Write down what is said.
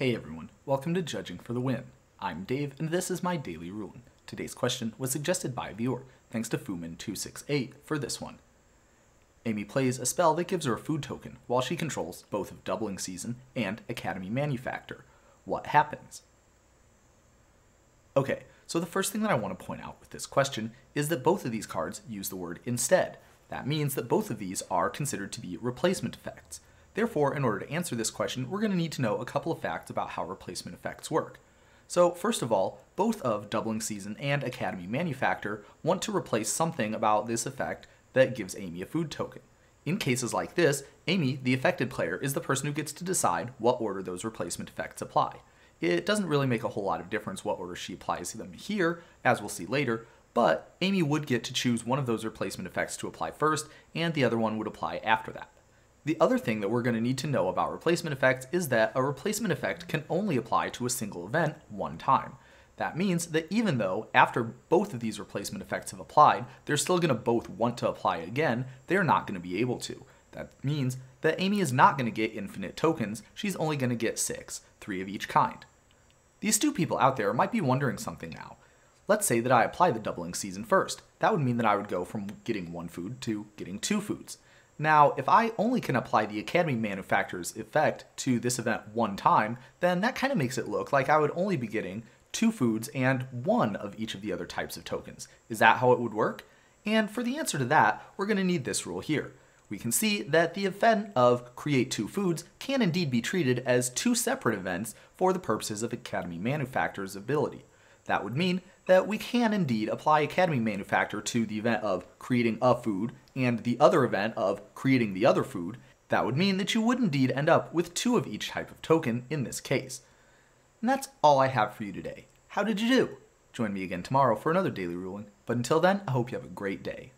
Hey everyone, welcome to Judging for the Win. I'm Dave, and this is my daily ruling. Today's question was suggested by a viewer, thanks to Fumin268 for this one. Amy plays a spell that gives her a food token while she controls both of Doubling Season and Academy Manufactor. What happens? Okay, so the first thing that I want to point out with this question is that both of these cards use the word instead. That means that both of these are considered to be replacement effects. Therefore, in order to answer this question, we're going to need to know a couple of facts about how replacement effects work. So, first of all, both of Doubling Season and Academy Manufactor want to replace something about this effect that gives Amy a food token. In cases like this, Amy, the affected player, is the person who gets to decide what order those replacement effects apply. It doesn't really make a whole lot of difference what order she applies them here, as we'll see later, but Amy would get to choose one of those replacement effects to apply first, and the other one would apply after that. The other thing that we're going to need to know about replacement effects is that a replacement effect can only apply to a single event one time. That means that even though after both of these replacement effects have applied, they're still going to both want to apply again, they're not going to be able to. That means that Amy is not going to get infinite tokens, she's only going to get six, three of each kind. These two people out there might be wondering something now. Let's say that I apply the doubling season first. That would mean that I would go from getting one food to getting two foods. Now, if I only can apply the Academy Manufactor's effect to this event one time, then that kind of makes it look like I would only be getting two foods and one of each of the other types of tokens. Is that how it would work? And for the answer to that, we're going to need this rule here. We can see that the event of create two foods can indeed be treated as two separate events for the purposes of Academy Manufactor's ability. That would mean that we can indeed apply Academy Manufactor to the event of creating a food and the other event of creating the other food. That would mean that you would indeed end up with two of each type of token in this case. And that's all I have for you today. How did you do? Join me again tomorrow for another daily ruling, but until then, I hope you have a great day.